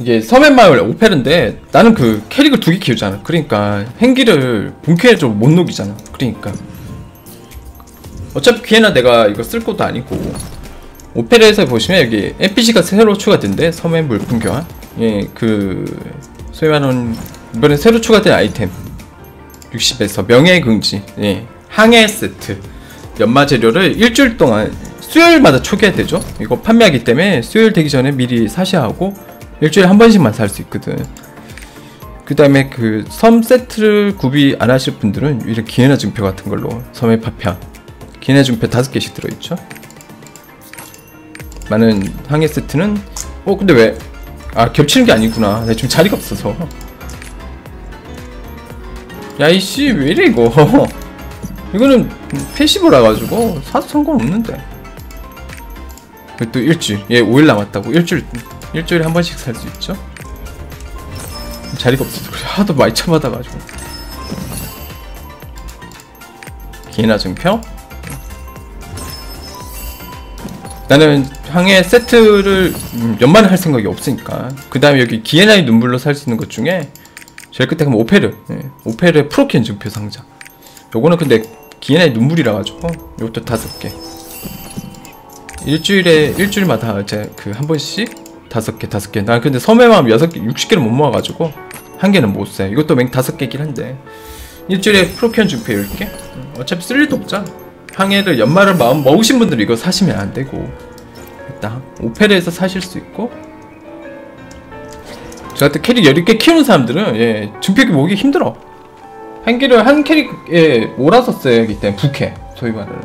이게 섬앤마을 오페르인데 나는 그 캐릭을 두 개 키우잖아. 그러니까 행기를 본캐에 좀 못 녹이잖아. 그러니까. 어차피 기회나 내가 이거 쓸 것도 아니고. 오페라에서 보시면 여기 NPC가 새로 추가된대 섬의 물품 교환 예그 소위 말하는 이번에 새로 추가된 아이템. 60에서 명예 긍지. 예 항해 세트. 연마 재료를 일주일 동안 수요일마다 초기화 되죠. 이거 판매하기 때문에 수요일 되기 전에 미리 사셔야 하고 일주일에 한 번씩만 살 수 있거든 그 다음에 그 섬 세트를 구비 안 하실 분들은 이렇게 기회나 증표 같은 걸로 섬의 파편 기내 중표 다섯 개씩 들어있죠. 많은 항해 세트는 어 근데 왜? 아 겹치는 게 아니구나. 내가 지금 자리가 없어서. 야 이씨 왜 이래 이거? 이거는 패시브라 가지고 사도 상관없는데. 또 일주일 얘 5일 남았다고 일주일 일주일에 한 번씩 살 수 있죠. 자리가 없어서 그래. 하도 많이 쳐받아가지고. 기나 증표 나는 항해 세트를 음, 연말에 할 생각이 없으니까 그 다음에 여기 기에나의 눈물로 살 수 있는 것 중에 제일 끝에 가면 오페르 예, 오페르의 프로켄 증표 상자 요거는 근데 기에나의 눈물이라 가지고 요것도 다섯 개 일주일에 일주일마다 이제 그 한 번씩 다섯 개 다섯 개난 근데 섬의 마음 여섯 개 육십 개를 못 모아가지고 한 개는 못써 이것도 맹 다섯 개긴 한데. 일주일에 프로켄 증표 10개? 어차피 쓸 일도 없잖아. 항해를 연말을 마음 먹으신 분들 이거 사시면 안 되고. 일단 오페라에서 사실 수 있고. 저 같은 캐릭 10개 키우는 사람들은 예, 증표기 모으기 힘들어. 한 개를 한 캐릭에 몰아서 써야 하기 때문에 부캐 소위 말하는